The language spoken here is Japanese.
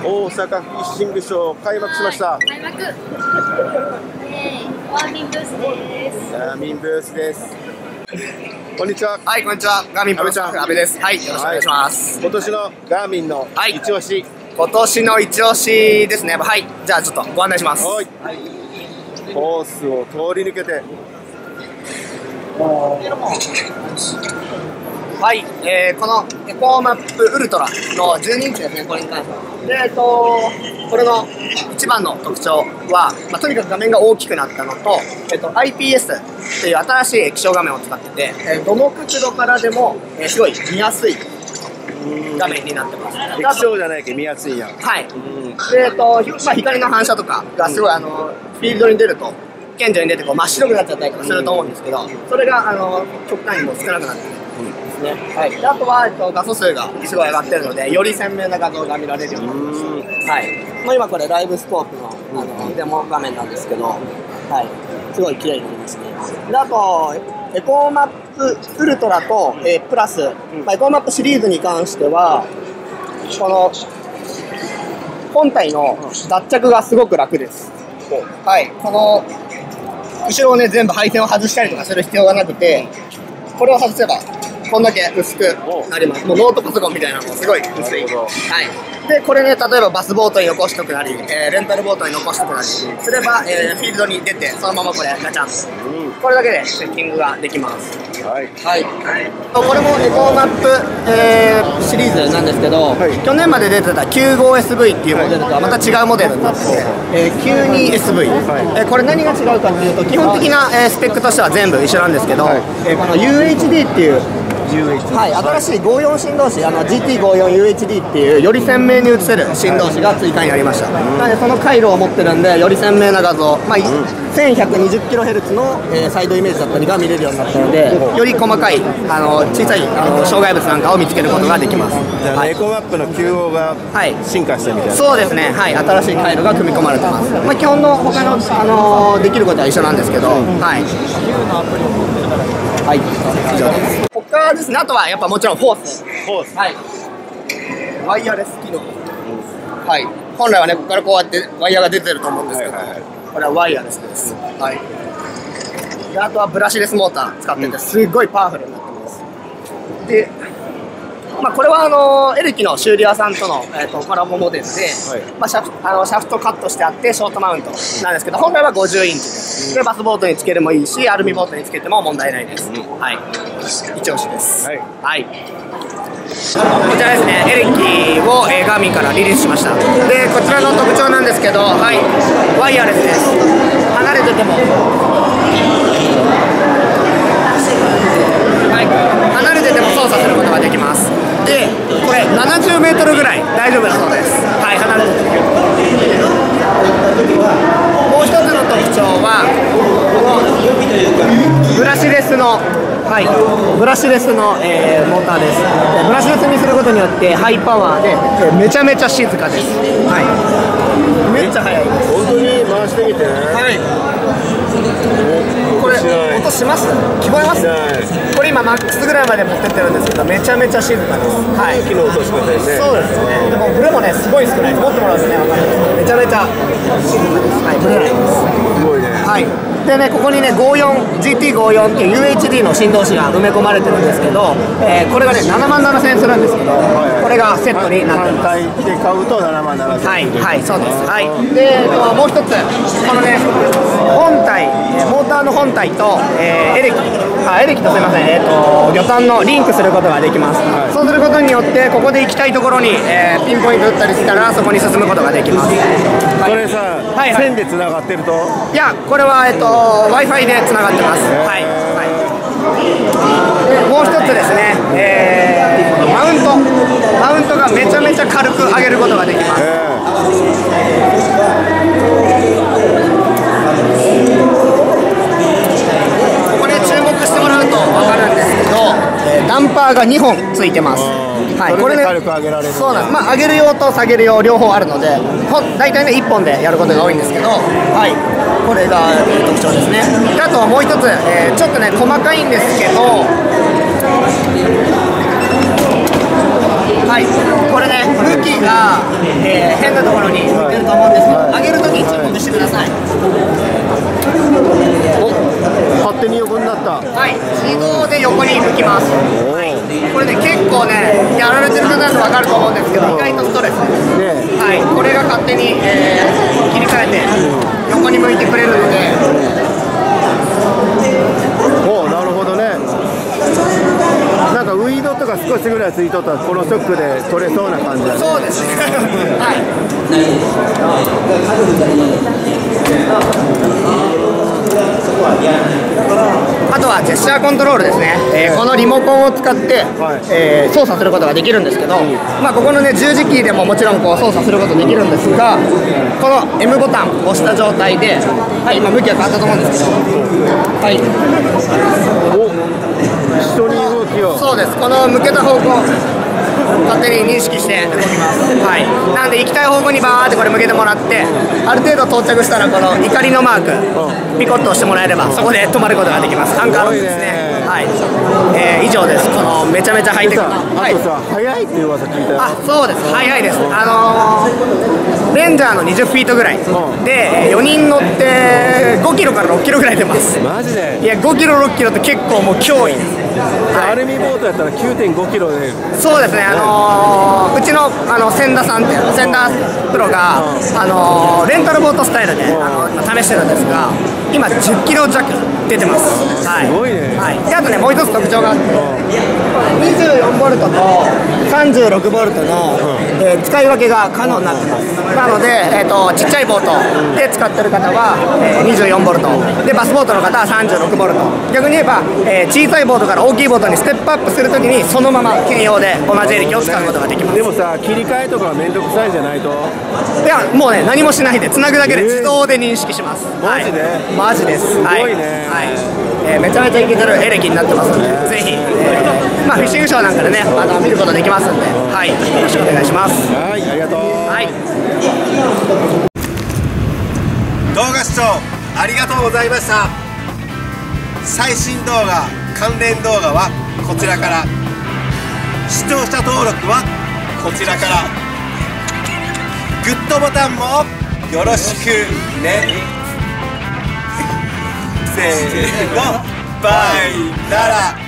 大阪フィッシングショー開幕しました開幕。えー、ワーミングースです。ガーミンブースですこんにちははい、こんにちは。ガーミンプロジェクト阿部です。はい、よろしくお願いします。今年のガーミンのはい一押し今年の一押しですね。はい、じゃあちょっとご案内します。はいコースを通り抜けてはい、えー、このエコーマップウルトラの12インチですね、これに関しては。で、えっと、これの一番の特徴は、まあ、とにかく画面が大きくなったのと、えっと、IPS っていう新しい液晶画面を使ってて、えーどの角度からでも、えーすごい見やすい画面になってます。液晶じゃないけど見やすいんやはい。で、えっと、ひまあ、光の反射とかがすごい、あの、フィールドに出ると、顕著に出てこう真っ白くなっちゃったりとかすると思うんですけど、それが、あの、極端にも少なくなってですね。はい。であとは、えっと、画素数がすごい上がってるので、より鮮明な画像が見られるようになりました。はい。まあ、今これライブスコープの、あの、デモ画面なんですけど、はい。すごい綺麗になりますね。で、あと、エコーマップウルトラと、えープラス、まあ、エコーマップシリーズに関しては、この、本体の脱着がすごく楽です。はい、この後ろをね全部配線を外したりとかする必要がなくて、これを外せばこんだけ薄くなります。もうノートパソコンみたいなもうすごい薄い。はい。でこれね例えばバスボートに残しとくなり、えーレンタルボートに残しとくなり。すれば、えーフィールドに出てそのままこれガチャンとこれだけでセッティングができます。はい。はい、これもエコーマップ、えーシリーズなんですけど、はい。去年まで出てた 95SV っていうモデルとはまた違うモデルになってて、えー 92SV、えーこれ何が違うかっていうと基本的な、えースペックとしては全部一緒なんですけど、はい。えーこの UHD っていうはい、新しい54振動子、あの GT54UHD っていうより鮮明に映せる振動子が追加になりました。なのでその回路を持ってるんで、より鮮明な画像、まあ、1120kHz の、えーサイドイメージだったりが見れるようになったので、より細かい、あの小さいあの障害物なんかを見つけることができます。じゃあ、はい。エコマップの QO がはい。進化したみたいな。そうですね、はい、新しい回路が組み込まれてます。まあ、基本の他の、あのーできることは一緒なんですけど、はい。はい、以上です。他ですね、あとはやっぱもちろんフォース。コースはい。ワイヤレス機能。はい。本来はね、ここからこうやってワイヤーが出てると思うんですけど、はいはいはいこれはワイヤレスです。はい。であとはブラシレスモーター使ってて、すっごいパワフルになってます。で、まあ、これはあのエレキの修理屋さんとの、えー、とコラボモデルで、まあ、シャフあのシャフトカットしてあってショートマウントなんですけど本来は50インチですでバスボートにつけるもいいしアルミボートにつけても問題ないです、はい一押しですはいはいこちらですね、エレキを、えーガーミンからリリースしました。で、こちらの特徴なんですけど、はい、ワイヤレスです。離れてても、はい、離れてても操作することができます。で、これ70メートルぐらい大丈夫だそうです。はい、離れてても。もう一つの特徴は、このブラシレスの、はい、ブラシレスの、えーモーターです。でブラシレスにすることによってハイパワーで、えーめちゃめちゃ静かです。はい。めっちゃ速いです。本当に回してみてはい。これ音します？聞こえます？これ今マックスぐらいまで持ってってるんですけど、めちゃめちゃ静かです。はい。木の落とし方でねそうですね。でもブレもねすごい少ない。持ってもらうとねわかるんですけど、めちゃめちゃ静かです。はい。ブレないです。すごいねはい、でね、ここにね、54、GT54 っていう UHD の振動子が埋め込まれてるんですけど、えーこれがね、7万7000円するんですけど、これがセットになって単ます。体で買うと7万7000円はい、はい、そうです。はい。で、えっともう一つ、このね、ターの本体と、えーエレキ、あ、エレキとすみません、えっ、と、魚探のリンクすることができます。そうすることによって、ここで行きたいところに、えーピンポイント打ったりしたら、そこに進むことができます。これさ、はいはい線でつながってると？いや、これは、えっと、Wi-Fi でつながってます。はい。はい。で、もう一つですね、えー、マウント。マウントがめちゃめちゃ軽く上げることができます。ここえーが2本ついてます。はい、これで軽く上げられるそうなんです。まあ、上げる用と下げる用両方あるので、ほん大体ね、1本でやることが多いんですけど、はい、これがえー特徴ですね。であともう一つ、えーちょっとね、細かいんですけど、はい、これね、向きが、えー変なところに向いてると思うんですけど、上げるときに注目してください。勝手に横になったはい、自動で横に向きます。おおねこれね、結構ね、やられてる方だと分かると思うんですけど、意外とストレス。です。はい、これが勝手に、えー切り替えて、横に向いてくれるので、おおなるほどね。なんかウイードとか少しぐらいついとったらこのショックで取れそうな感じだね。そうですね。はい。あとはジェスチャーコントロールですね、えーこのリモコンを使って、はい。えー操作することができるんですけど、まあ、ここのね十字キーでももちろんこう操作することできるんですがこの M ボタンを押した状態で、はい、今向きが変わったと思うんですけど、はい、お一緒に動きを。そうです。この向けた方向勝手に認識して動きます。はい。なんで行きたい方向にバーってこれ向けてもらってある程度到着したらこの怒りのマークピコッと押してもらえればそこで止まることができます。アンカーロックですね。はい、えー以上です。このめちゃめちゃハイテク。さなはい。あとさ速いっていう噂聞いたよ。あそうです。速いです。あのーレンジャーの20フィートぐらい。ん。で4人乗って5キロから6キロぐらい出ます。マジで？いや5キロ6キロって結構もう脅威ですアルミボートやったら9.5キロで。そうですね、あのーうちのあの千田さんって千田プロが、あのーレンタルボートスタイルで、あの今試してるんですが今10キロ弱出てます、はい、すごいね。はい、であとねもう一つ特徴があって24ボルトと36ボルトの、えー使い分けが可能になってます。なので、えー、とちっちゃいボートで使ってる方は、えー24ボルト。でバスボートの方は36ボルト。逆に言えば、えー小さいボートから大きいボートにステップアップするときにそのまま兼用で同じエレキを使うことができます。でもさ切り替えとかはめんどくさいんじゃないと。いやもうね何もしないでつなぐだけで自動で認識します、マジではい。マジです。すごいね。はいはい。えーめちゃめちゃイケてるエレキになってますので、ぜひ、えーまあ、フィッシングショーなんかでねあの見ることできますんで、はい、よろしくお願いします。はいありがとう。はい。動画視聴ありがとうございました。最新動画関連動画はこちらから。視聴者登録はこちらから。グッドボタンもよろしくねせーのバイなら